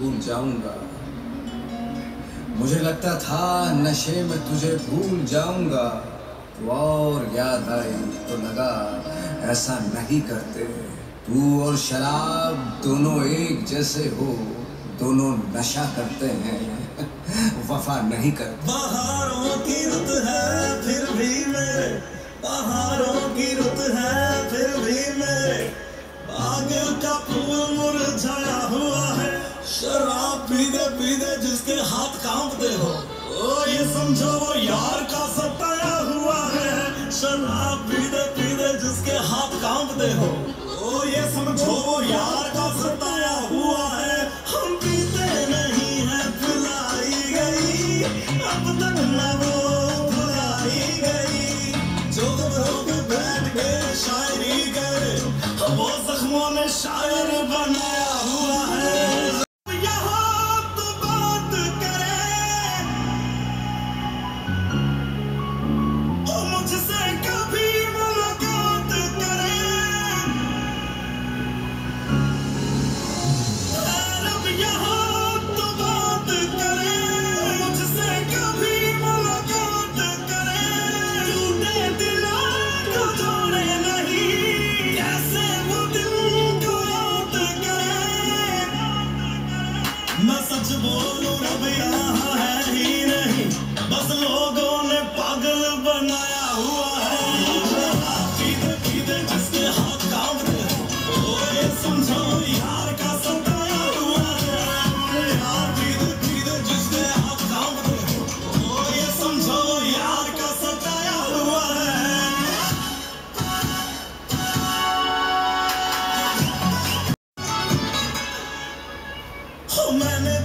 भूल जाऊँगा। मुझे लगता था नशे में तुझे भूल जाऊँगा। तो और याद आई तो लगा, ऐसा नहीं करते। तू और शराब दोनों एक जैसे हो, दोनों नशा करते हैं। वफा नहीं करते। बहारों की रुत है शराब पीते पीते जिसके हाथ कांपते हो। ओ, ये समझो, वो यार का सताया हुआ है। शराब पीते पीते जिसके हाथ कांपते हो। ओ, ये समझो, वो यार का सताया हुआ है। हम पीते नहीं है, भुलाई गई। अब तक न वो भुलाई गई। जो लोग बैठ गए शायरी करे, वो जख्मों में शायर बनाया हुआ है। मैं सच बोलूँ रब यहाँ है।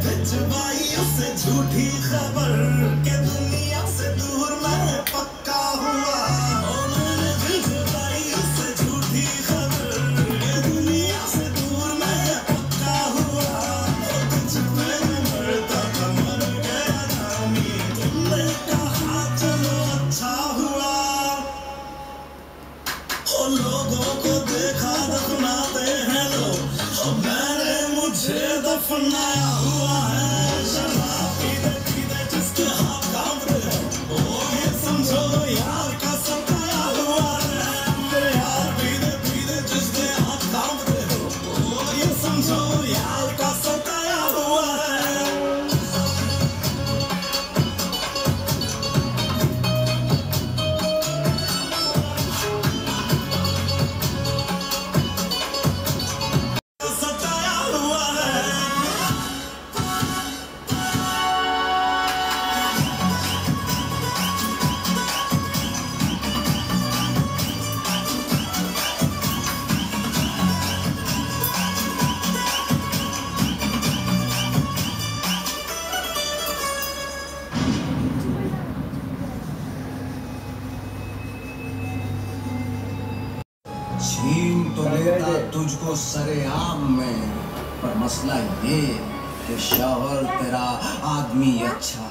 भिजवाई उसे झूठी खबर के दुनिया से दूर मैं पक्का हुआ। उसे झूठी खबर के दुनिया से दूर मैं पक्का हुआ। चलो अच्छा हुआ लोगों को देखा दफनाते हैं लोग। मैंने मुझे हुआ। छीन तो लेता तुझको सरेआम में पर मसला ये कि शौहर तेरा आदमी अच्छा